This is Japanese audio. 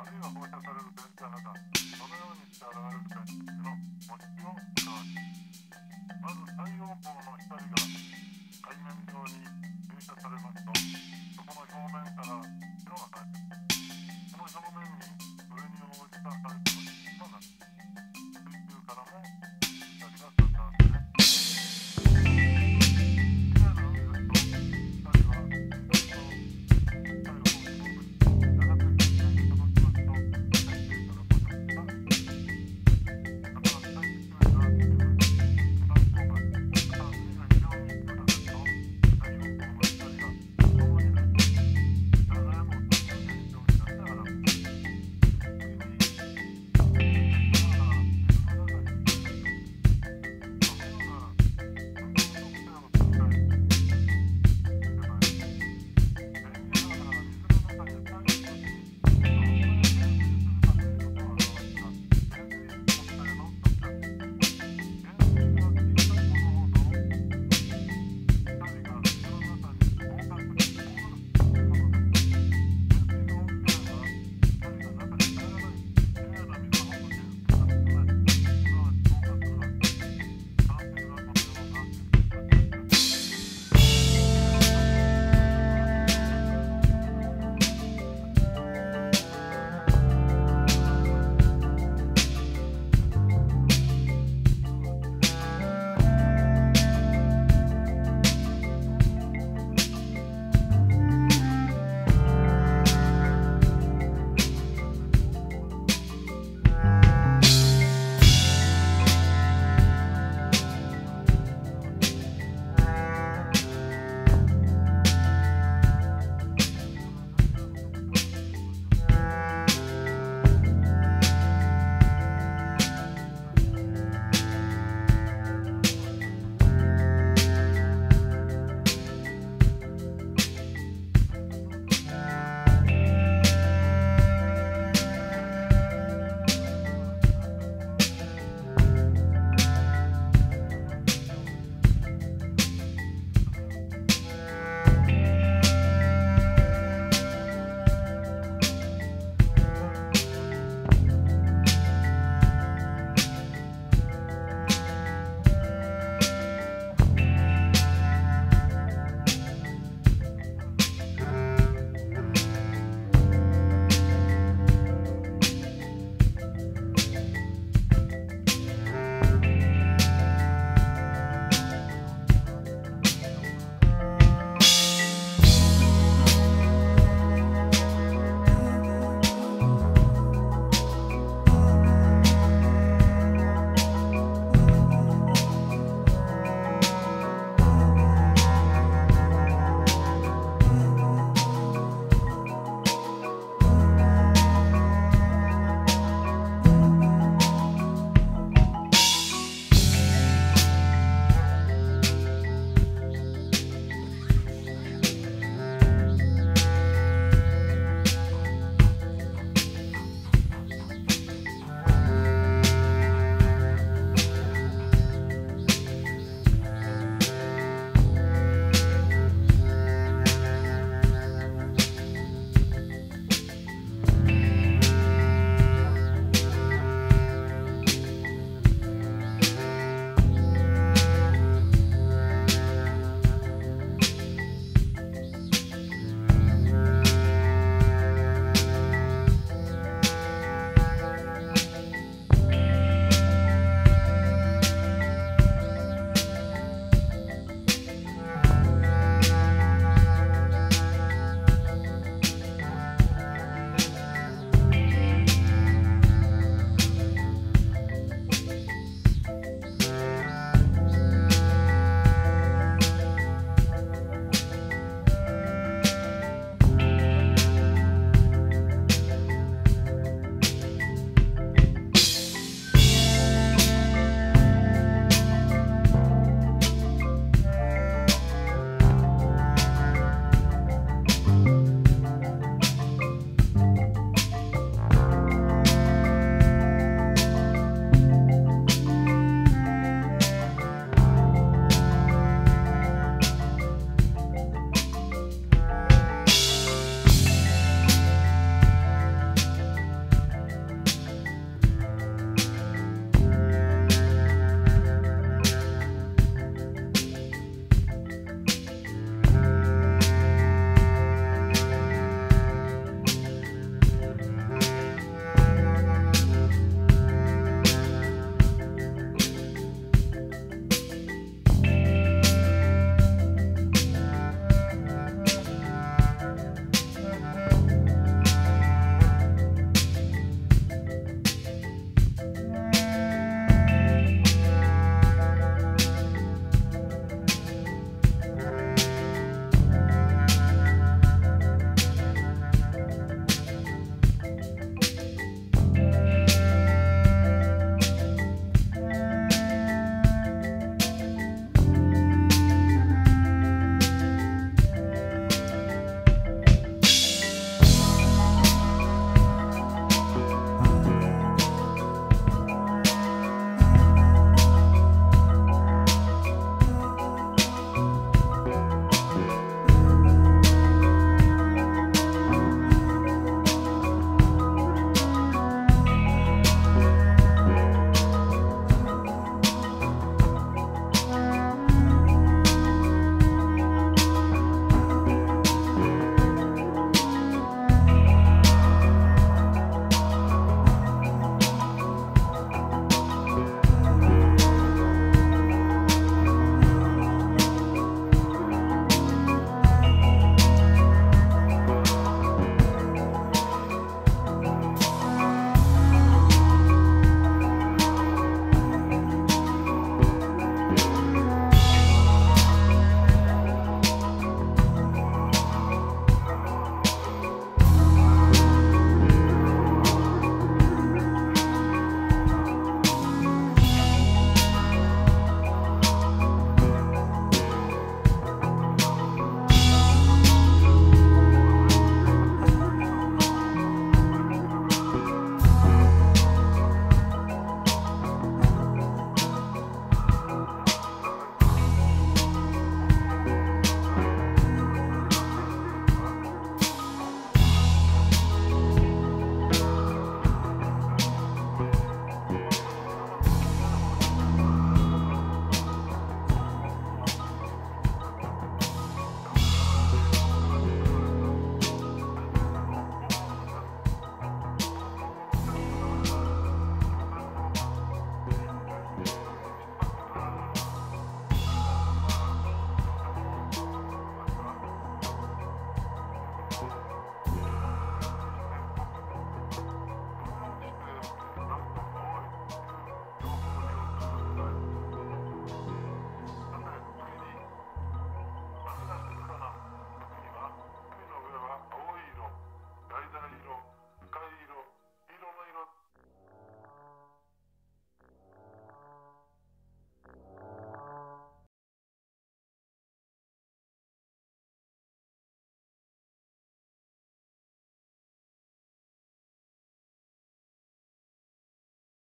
あるいは放射される電磁波がどのようにして現れるかについての模式を表しまず太陽光の光が海面上に噴射されますとそこの表面から色が出るこの表面に上に応じた